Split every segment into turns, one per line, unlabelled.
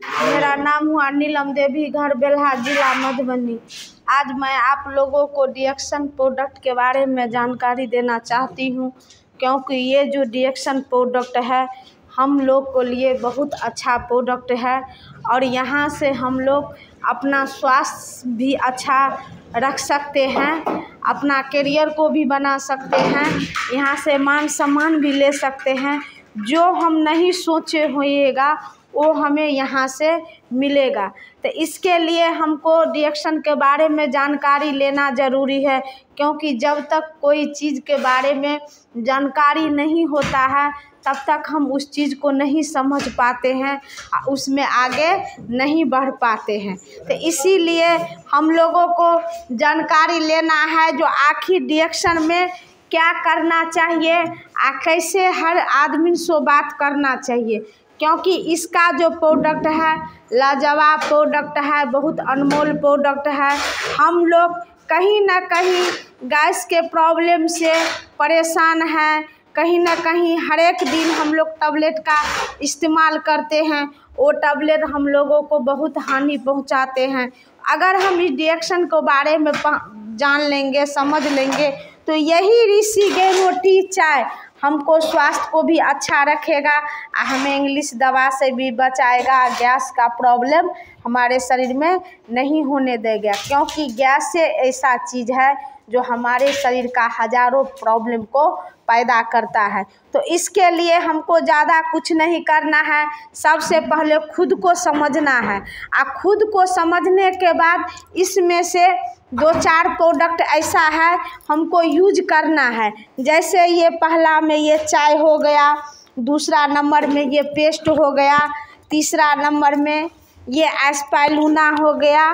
मेरा नाम हुआ नीलम देवी, घर बेल्हा जिला मधुबनी आज मैं आप लोगों को डिएक्शन प्रोडक्ट के बारे में जानकारी देना चाहती हूँ, क्योंकि ये जो डिएक्शन प्रोडक्ट है, हम लोग को लिए बहुत अच्छा प्रोडक्ट है और यहाँ से हम लोग अपना स्वास्थ्य भी अच्छा रख सकते हैं, अपना करियर को भी बना सकते हैं, यहाँ से मान सम्मान भी ले सकते हैं। जो हम नहीं सोचे होइएगा वो हमें यहाँ से मिलेगा। तो इसके लिए हमको डिएक्शन के बारे में जानकारी लेना ज़रूरी है, क्योंकि जब तक कोई चीज़ के बारे में जानकारी नहीं होता है, तब तक हम उस चीज़ को नहीं समझ पाते हैं, उसमें आगे नहीं बढ़ पाते हैं। तो इसीलिए हम लोगों को जानकारी लेना है जो आखिर डिएक्शन में क्या करना चाहिए, आ कैसे हर आदमी से बात करना चाहिए। क्योंकि इसका जो प्रोडक्ट है, लाजवाब प्रोडक्ट है, बहुत अनमोल प्रोडक्ट है। हम लोग कहीं ना कहीं गैस के प्रॉब्लम से परेशान हैं। कहीं ना कहीं हर एक दिन हम लोग टबलेट का इस्तेमाल करते हैं वो टबलेट हम लोगों को बहुत हानि पहुंचाते हैं। अगर हम इस डिएक्शन के बारे में जान लेंगे, समझ लेंगे तो यही ऋषि गे रोटी चाय हमको स्वास्थ्य को भी अच्छा रखेगा हमें इंग्लिश दवा से भी बचाएगा, गैस का प्रॉब्लम हमारे शरीर में नहीं होने देगा, क्योंकि गैस से ऐसा चीज़ है जो हमारे शरीर का हज़ारों प्रॉब्लम को पैदा करता है। तो इसके लिए हमको ज़्यादा कुछ नहीं करना है। सबसे पहले खुद को समझना है। और खुद को समझने के बाद इसमें से दो चार प्रोडक्ट ऐसा है हमको यूज़ करना है। जैसे ये पहला में ये चाय हो गया, दूसरा नंबर में ये पेस्ट हो गया, तीसरा नंबर में ये एस्पाइलूना हो गया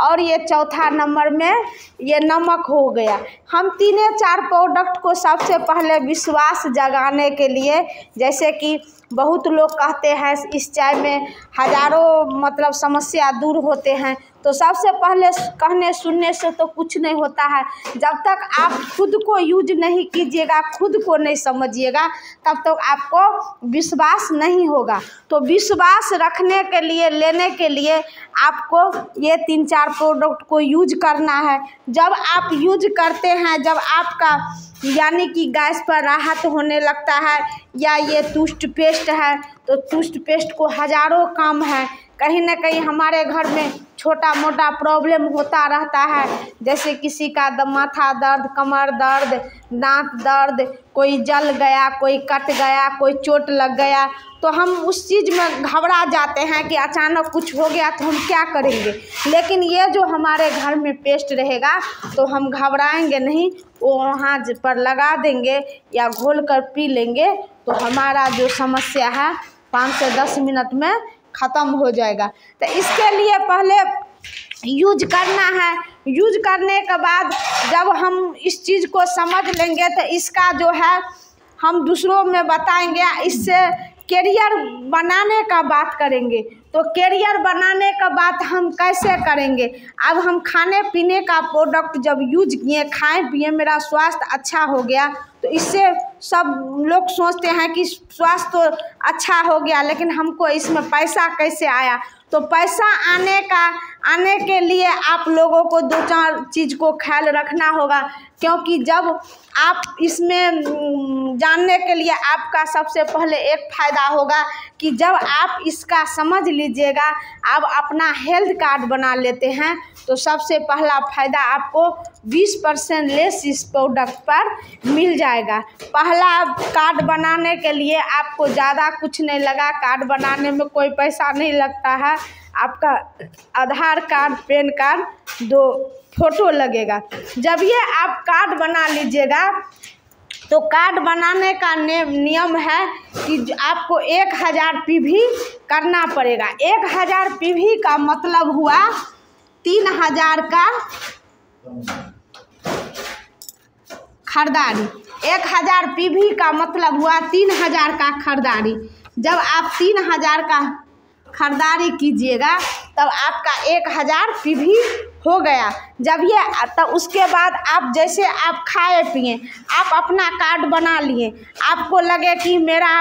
और ये चौथा नंबर में ये नमक हो गया। हम तीनों चार प्रोडक्ट को सबसे पहले विश्वास जगाने के लिए, जैसे कि बहुत लोग कहते हैं, इस चाय में हज़ारों मतलब समस्या दूर होते हैं तो सबसे पहले कहने सुनने से तो कुछ नहीं होता है। जब तक आप खुद को यूज़ नहीं कीजिएगा, खुद को नहीं समझिएगा, तब तक तो आपको विश्वास नहीं होगा। तो विश्वास रखने के लिए, लेने के लिए आपको ये तीन चार प्रोडक्ट को यूज़ करना है। जब आप यूज़ करते हैं, जब आपका यानी कि गैस पर राहत होने लगता है या ये टूथपेस्ट है तो टूथपेस्ट को हज़ारों काम है। कहीं ना कहीं हमारे घर में छोटा मोटा प्रॉब्लम होता रहता है। जैसे किसी का माथा दर्द, कमर दर्द दांत दर्द, कोई जल गया, कोई कट गया, कोई चोट लग गया तो हम उस चीज़ में घबरा जाते हैं कि अचानक कुछ हो गया तो हम क्या करेंगे। लेकिन ये जो हमारे घर में पेस्ट रहेगा तो हम घबराएँगे नहीं, वो वहाँ पर लगा देंगे या घोल कर पी लेंगे तो हमारा जो समस्या है पाँच से दस मिनट में ख़त्म हो जाएगा। तो इसके लिए पहले यूज़ करना है। यूज़ करने के बाद जब हम इस चीज़ को समझ लेंगे तो इसका जो है हम दूसरों में बताएँगे, इससे कैरियर बनाने का बात करेंगे। तो करियर बनाने का बात हम कैसे करेंगे? अब हम खाने पीने का प्रोडक्ट जब यूज़ किए, खाएँ पिए, मेरा स्वास्थ्य अच्छा हो गया तो इससे सब लोग सोचते हैं कि स्वास्थ्य तो अच्छा हो गया, लेकिन हमको इसमें पैसा कैसे आया? तो पैसा आने का आने के लिए आप लोगों को दो चार चीज़ को ख्याल रखना होगा, क्योंकि जब आप इसमें जानने के लिए आपका सबसे पहले एक फ़ायदा होगा कि जब आप इसका समझ लीजिएगा, आप अपना हेल्थ कार्ड बना लेते हैं तो सबसे पहला फ़ायदा आपको 20 परसेंट लेस इस प्रोडक्ट पर मिल जाएगा। पहला कार्ड बनाने के लिए आपको ज़्यादा कुछ नहीं लगा, कार्ड बनाने में कोई पैसा नहीं लगता है आपका आधार कार्ड, पैन कार्ड, दो फ़ोटो लगेगा। जब ये आप कार्ड बना लीजिएगा तो कार्ड बनाने का नियम है कि आपको एक हज़ार पी भी करना पड़ेगा। एक हज़ार पी भी का मतलब हुआ तीन हज़ार का खरीदारी। एक हज़ार पी भी का मतलब हुआ तीन हज़ार का खरीदारी। जब आप तीन हज़ार का खरीदारी कीजिएगा, तब आपका एक हज़ार पी हो गया। जब ये, तब उसके बाद आप जैसे आप खाए पिए, आप अपना कार्ड बना लिए, आपको लगे कि मेरा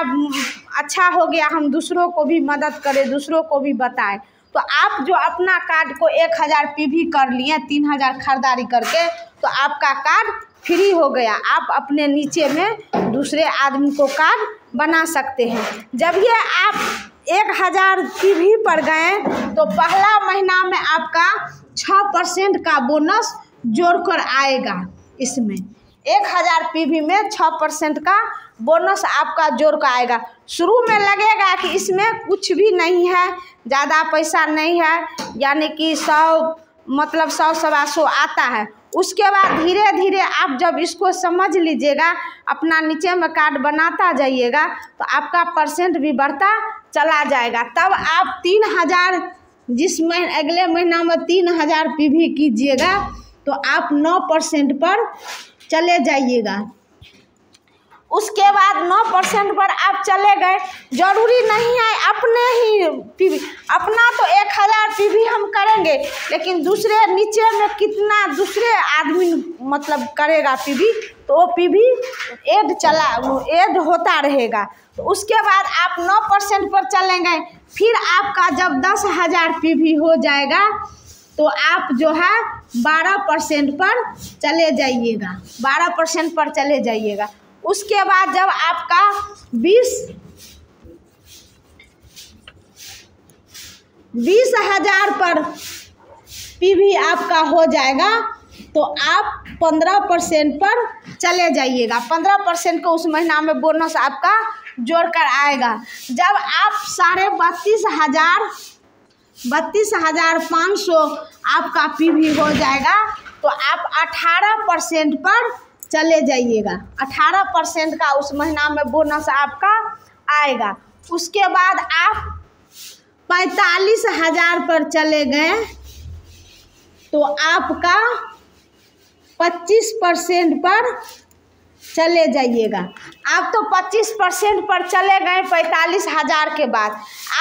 अच्छा हो गया, हम दूसरों को भी मदद करें, दूसरों को भी बताएँ। तो आप जो अपना कार्ड को एक हज़ार पी कर लिए, तीन हज़ार खरीदारी करके तो आपका कार्ड फ्री हो गया। आप अपने नीचे में दूसरे आदमी को कार्ड बना सकते हैं। जब ये आप एक हज़ार पी पर गए तो पहला महीना में आपका छः परसेंट का बोनस जोड़ कर आएगा इसमें। एक हज़ार पी में छः परसेंट का बोनस आपका जोड़ का आएगा। शुरू में लगेगा कि इसमें कुछ भी नहीं है, ज़्यादा पैसा नहीं है, यानी कि सौ मतलब सौ सवा सौ आता है। उसके बाद धीरे धीरे आप जब इसको समझ लीजिएगा, अपना नीचे में कार्ड बनाता जाइएगा तो आपका परसेंट भी बढ़ता चला जाएगा। तब आप तीन हज़ार, जिस महीने अगले महीना में तीन हज़ार पी भी कीजिएगा तो आप नौ परसेंट पर चले जाइएगा। उसके बाद नौ परसेंट पर आप चले गए। ज़रूरी नहीं है अपने ही पी अपना तो एक हज़ार पी हम करेंगे, लेकिन दूसरे, नीचे में कितना दूसरे आदमी मतलब करेगा पी तो वो पी भी एड चला एड होता रहेगा। तो उसके बाद आप नौ परसेंट पर चलेंगे, फिर आपका जब दस हज़ार पीवी हो जाएगा तो आप जो है बारह परसेंट पर चले जाइएगा, बारह परसेंट पर चले जाइएगा। उसके बाद जब आपका बीस बीस हज़ार पर पी भी आपका हो जाएगा तो आप पंद्रह परसेंट पर चले जाइएगा। पंद्रह परसेंट को उस महीना में बोनस आपका जोड़ कर आएगा। जब आप साढ़े बत्तीस हज़ार बत्तीस हज़ार पाँच सौ आपका पी हो जाएगा तो आप अठारह परसेंट पर चले जाइएगा। अठारह परसेंट का उस महीना में बोनस आपका आएगा। उसके बाद आप पैंतालीस हज़ार पर चले गए तो आपका पच्चीस परसेंट पर चले जाइएगा। आप तो पच्चीस परसेंट पर चले गए पैंतालीस हज़ार के बाद।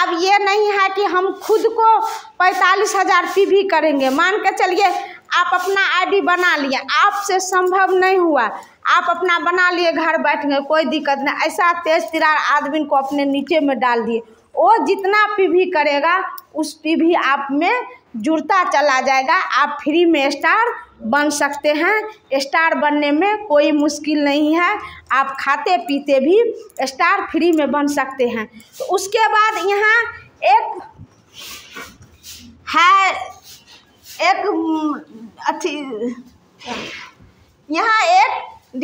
अब ये नहीं है कि हम खुद को पैंतालीस हज़ार पी भी करेंगे। मान के चलिए, आप अपना आईडी बना लिए। आपसे संभव नहीं हुआ। आप अपना बना लिए, घर बैठ गए कोई दिक्कत नहीं। ऐसा तेज तिरार आदमी को अपने नीचे में डाल दिए। वो जितना पी भी करेगा, उस पी भी आप में जुड़ता चला जाएगा। आप फ्री में स्टार बन सकते हैं। स्टार बनने में कोई मुश्किल नहीं है। आप खाते पीते भी स्टार फ्री में बन सकते हैं। तो उसके बाद यहाँ एक है, एक, अथी, यहाँ एक